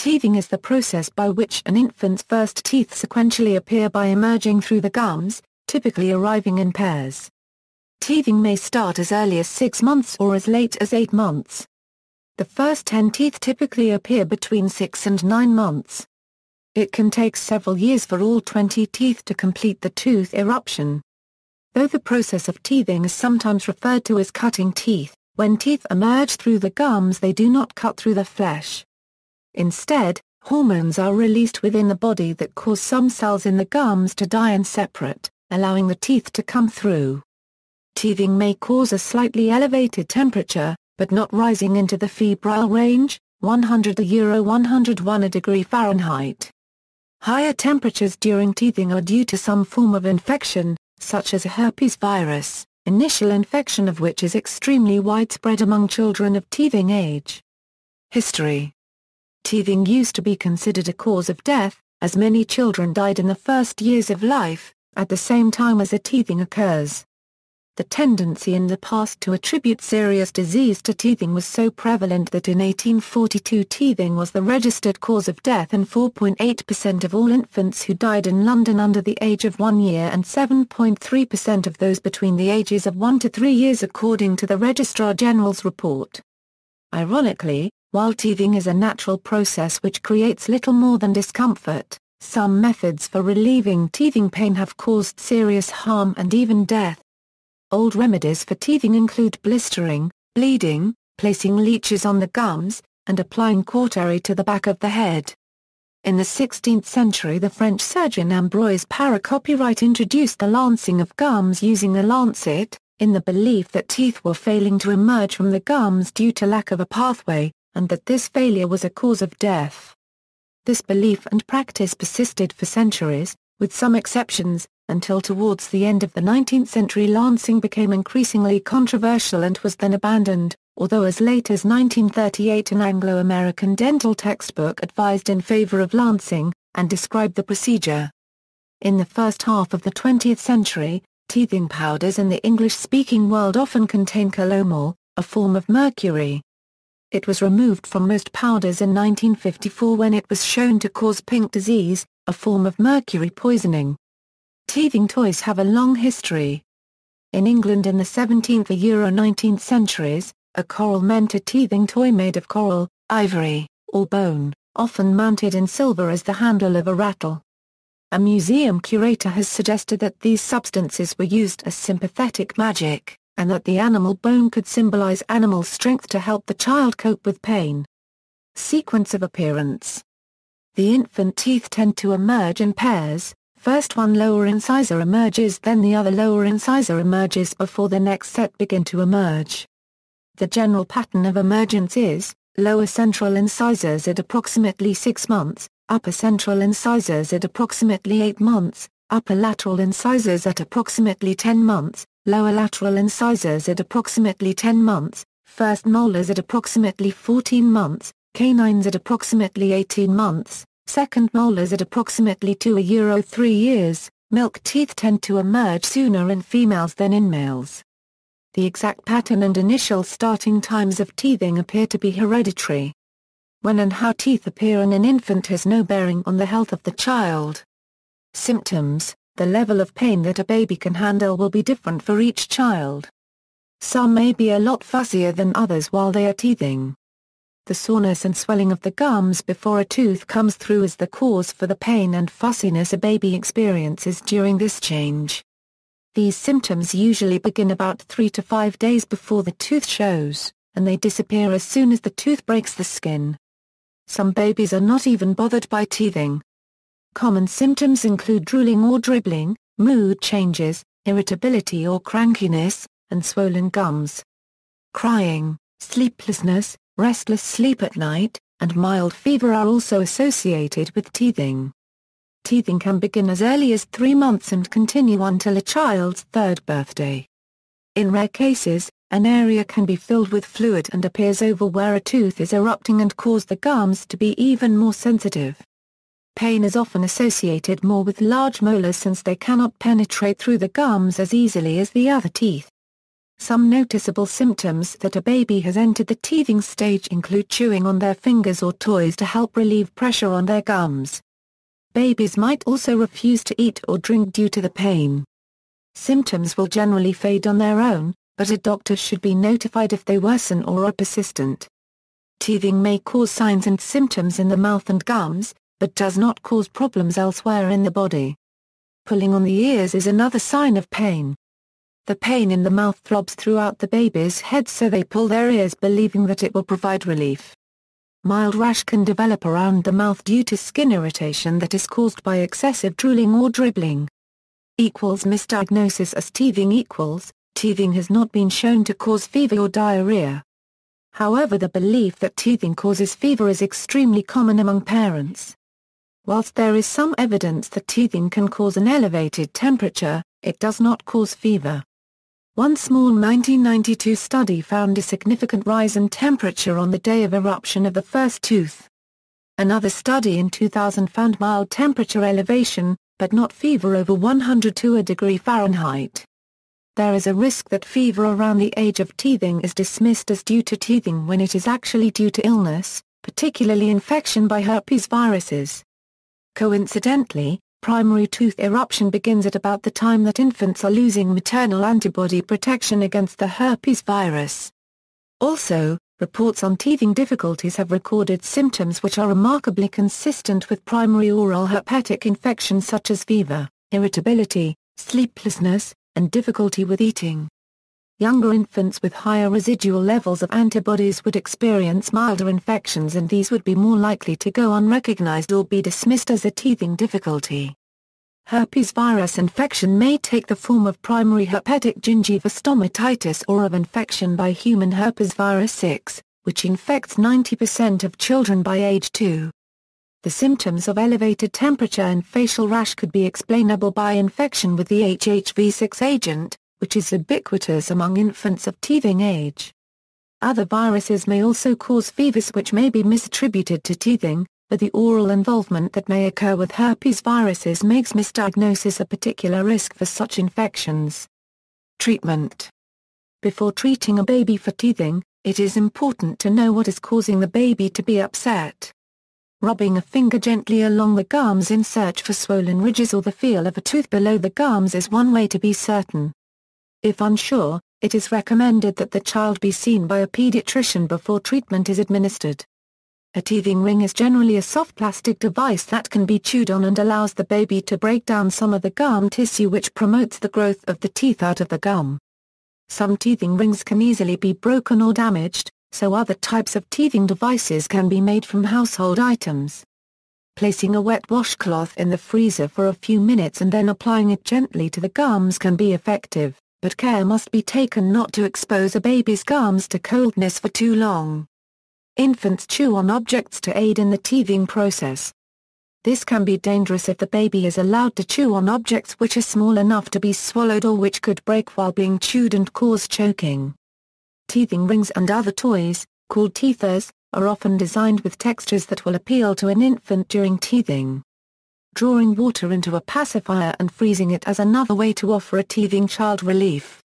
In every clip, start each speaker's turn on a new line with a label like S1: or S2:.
S1: Teething is the process by which an infant's first teeth sequentially appear by emerging through the gums, typically arriving in pairs. Teething may start as early as 6 months or as late as 8 months. The first 10 teeth typically appear between 6 and 9 months. It can take several years for all 20 teeth to complete the tooth eruption. Though the process of teething is sometimes referred to as cutting teeth, when teeth emerge through the gums they do not cut through the flesh. Instead, hormones are released within the body that cause some cells in the gums to die and separate, allowing the teeth to come through. Teething may cause a slightly elevated temperature, but not rising into the febrile range, 100 Euro 101 a degree Fahrenheit. Higher temperatures during teething are due to some form of infection, such as a herpes virus, initial infection of which is extremely widespread among children of teething age. History Teething used to be considered a cause of death, as many children died in the first years of life, at the same time as a teething occurs. The tendency in the past to attribute serious disease to teething was so prevalent that in 1842 teething was the registered cause of death in 4.8% of all infants who died in London under the age of one year and 7.3% of those between the ages of one to three years according to the Registrar General's report. Ironically, while teething is a natural process which creates little more than discomfort, some methods for relieving teething pain have caused serious harm and even death. Old remedies for teething include blistering, bleeding, placing leeches on the gums, and applying cautery to the back of the head. In the 16th century the French surgeon Ambroise Paré copyright introduced the lancing of gums using a lancet, in the belief that teeth were failing to emerge from the gums due to lack of a pathway, and that this failure was a cause of death. This belief and practice persisted for centuries, with some exceptions, until towards the end of the 19th century lancing became increasingly controversial and was then abandoned, although as late as 1938 an Anglo-American dental textbook advised in favor of lancing, and described the procedure. In the first half of the 20th century, teething powders in the English-speaking world often contain calomel, a form of mercury. It was removed from most powders in 1954 when it was shown to cause pink disease, a form of mercury poisoning. Teething toys have a long history. In England in the 17th and Euro 19th centuries, a coral-mentor teething toy made of coral, ivory, or bone, often mounted in silver as the handle of a rattle. A museum curator has suggested that these substances were used as sympathetic magic, and that the animal bone could symbolize animal strength to help the child cope with pain. Sequence of appearance The infant teeth tend to emerge in pairs, First one lower incisor emerges then the other lower incisor emerges before the next set begin to emerge. The general pattern of emergence is, lower central incisors at approximately 6 months, upper central incisors at approximately 8 months, upper lateral incisors at approximately 10 months, lower lateral incisors at approximately 10 months, first molars at approximately 14 months, canines at approximately 18 months, second molars at approximately 2 a euro 3 years, milk teeth tend to emerge sooner in females than in males. The exact pattern and initial starting times of teething appear to be hereditary. When and how teeth appear in an infant has no bearing on the health of the child. Symptoms The level of pain that a baby can handle will be different for each child. Some may be a lot fussier than others while they are teething. The soreness and swelling of the gums before a tooth comes through is the cause for the pain and fussiness a baby experiences during this change. These symptoms usually begin about 3 to 5 days before the tooth shows, and they disappear as soon as the tooth breaks the skin. Some babies are not even bothered by teething. Common symptoms include drooling or dribbling, mood changes, irritability or crankiness, and swollen gums. Crying, sleeplessness, restless sleep at night, and mild fever are also associated with teething. Teething can begin as early as three months and continue until a child's third birthday. In rare cases, an area can be filled with fluid and appears oval where a tooth is erupting and cause the gums to be even more sensitive. Pain is often associated more with large molars since they cannot penetrate through the gums as easily as the other teeth. Some noticeable symptoms that a baby has entered the teething stage include chewing on their fingers or toys to help relieve pressure on their gums. Babies might also refuse to eat or drink due to the pain. Symptoms will generally fade on their own, but a doctor should be notified if they worsen or are persistent. Teething may cause signs and symptoms in the mouth and gums, but does not cause problems elsewhere in the body. Pulling on the ears is another sign of pain. The pain in the mouth throbs throughout the baby's head so they pull their ears believing that it will provide relief. Mild rash can develop around the mouth due to skin irritation that is caused by excessive drooling or dribbling. Equals misdiagnosis as teething equals, teething has not been shown to cause fever or diarrhea. However the belief that teething causes fever is extremely common among parents. Whilst there is some evidence that teething can cause an elevated temperature, it does not cause fever. One small 1992 study found a significant rise in temperature on the day of eruption of the first tooth. Another study in 2000 found mild temperature elevation, but not fever over 102 a degree Fahrenheit. There is a risk that fever around the age of teething is dismissed as due to teething when it is actually due to illness, particularly infection by herpes viruses. Coincidentally, primary tooth eruption begins at about the time that infants are losing maternal antibody protection against the herpes virus. Also, reports on teething difficulties have recorded symptoms which are remarkably consistent with primary oral herpetic infections such as fever, irritability, sleeplessness, and difficulty with eating. Younger infants with higher residual levels of antibodies would experience milder infections and these would be more likely to go unrecognized or be dismissed as a teething difficulty. Herpes virus infection may take the form of primary herpetic gingivostomatitis or of infection by human herpes virus 6, which infects 90% of children by age 2. The symptoms of elevated temperature and facial rash could be explainable by infection with the HHV6 agent, which is ubiquitous among infants of teething age. Other viruses may also cause fevers which may be misattributed to teething, but the oral involvement that may occur with herpes viruses makes misdiagnosis a particular risk for such infections. Treatment Before treating a baby for teething, it is important to know what is causing the baby to be upset. Rubbing a finger gently along the gums in search for swollen ridges or the feel of a tooth below the gums is one way to be certain. If unsure, it is recommended that the child be seen by a pediatrician before treatment is administered. A teething ring is generally a soft plastic device that can be chewed on and allows the baby to break down some of the gum tissue which promotes the growth of the teeth out of the gum. Some teething rings can easily be broken or damaged, so other types of teething devices can be made from household items. Placing a wet washcloth in the freezer for a few minutes and then applying it gently to the gums can be effective but care must be taken not to expose a baby's gums to coldness for too long. Infants chew on objects to aid in the teething process. This can be dangerous if the baby is allowed to chew on objects which are small enough to be swallowed or which could break while being chewed and cause choking. Teething rings and other toys, called teethers, are often designed with textures that will appeal to an infant during teething drawing water into a pacifier and freezing it as another way to offer a teething child relief.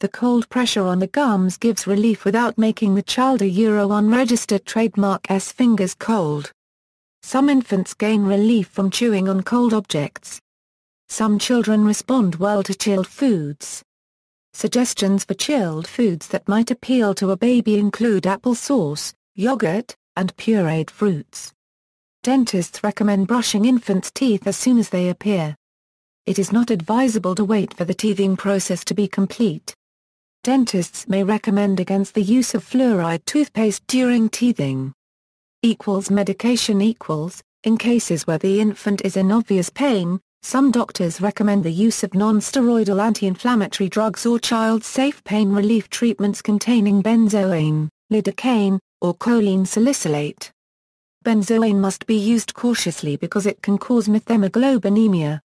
S1: The cold pressure on the gums gives relief without making the child a Euro unregistered trademark S fingers cold. Some infants gain relief from chewing on cold objects. Some children respond well to chilled foods. Suggestions for chilled foods that might appeal to a baby include apple sauce, yogurt, and pureed fruits. Dentists recommend brushing infants' teeth as soon as they appear. It is not advisable to wait for the teething process to be complete. Dentists may recommend against the use of fluoride toothpaste during teething. Equals medication equals, in cases where the infant is in obvious pain, some doctors recommend the use of non-steroidal anti-inflammatory drugs or child-safe pain relief treatments containing benzocaine, lidocaine, or choline salicylate. Benzocaine must be used cautiously because it can cause methemoglobinemia.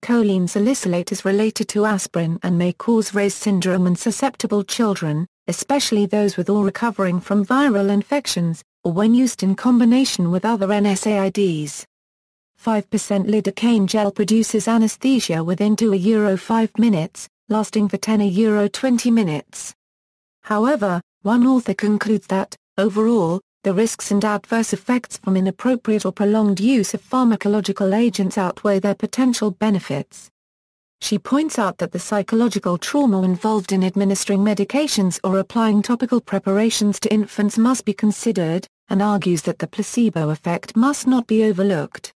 S1: Choline salicylate is related to aspirin and may cause Reye's syndrome in susceptible children, especially those with or recovering from viral infections, or when used in combination with other NSAIDs. 5% lidocaine gel produces anesthesia within 2 euro 5 minutes, lasting for 10 euro 20 minutes. However, one author concludes that, overall, the risks and adverse effects from inappropriate or prolonged use of pharmacological agents outweigh their potential benefits. She points out that the psychological trauma involved in administering medications or applying topical preparations to infants must be considered, and argues that the placebo effect must not be overlooked.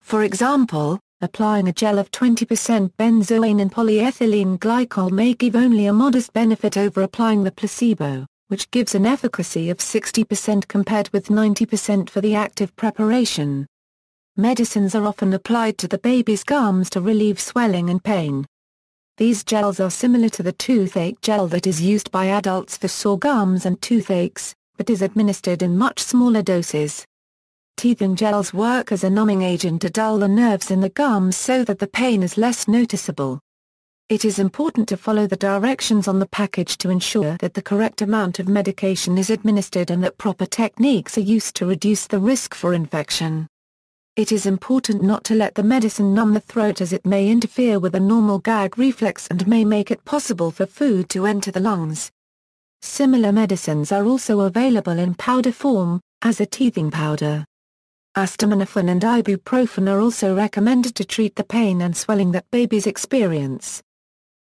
S1: For example, applying a gel of 20% benzocaine and polyethylene glycol may give only a modest benefit over applying the placebo, which gives an efficacy of 60% compared with 90% for the active preparation. Medicines are often applied to the baby's gums to relieve swelling and pain. These gels are similar to the toothache gel that is used by adults for sore gums and toothaches, but is administered in much smaller doses. Teething gels work as a numbing agent to dull the nerves in the gums so that the pain is less noticeable. It is important to follow the directions on the package to ensure that the correct amount of medication is administered and that proper techniques are used to reduce the risk for infection. It is important not to let the medicine numb the throat as it may interfere with a normal gag reflex and may make it possible for food to enter the lungs. Similar medicines are also available in powder form, as a teething powder. Acetaminophen and ibuprofen are also recommended to treat the pain and swelling that babies experience.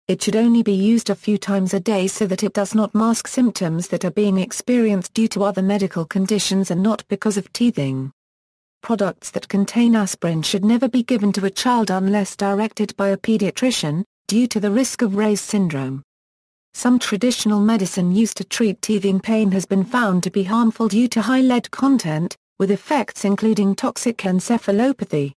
S1: It should only be used a few times a day so that it does not mask symptoms that are being experienced due to other medical conditions and not because of teething. Products that contain aspirin should never be given to a child unless directed by a pediatrician, due to the risk of Reye's syndrome. Some traditional medicine used to treat teething pain has been found to be harmful due to high lead content, with effects including toxic encephalopathy.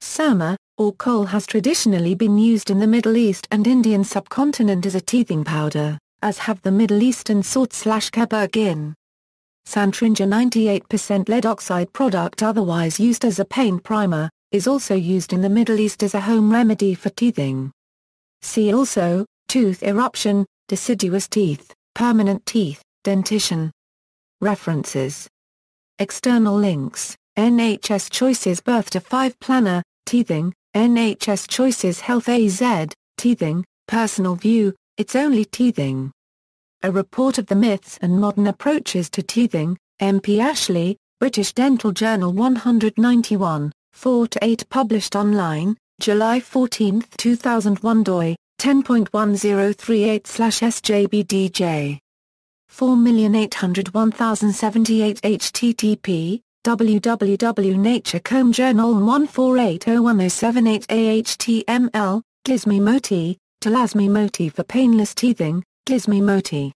S1: Surma, or kohl has traditionally been used in the Middle East and Indian subcontinent as a teething powder, as have the Middle Eastern salt slash keburgin. Santrinja 98% lead oxide product otherwise used as a paint primer, is also used in the Middle East as a home remedy for teething. See also, tooth eruption, deciduous teeth, permanent teeth, dentition. References. External links, NHS Choices Birth to 5 Planner, Teething, NHS Choices Health AZ, Teething, Personal View, It's Only Teething. A Report of the Myths and Modern Approaches to Teething, M.P. Ashley, British Dental Journal 191, 4-8 published online, July 14, 2001 doi, 10.1038-SJBDJ. 4801078 http www.naturecomjournal 148010788 ahtml, Gizmi Moti, Talasmi Moti for painless teething, Gizmi Moti.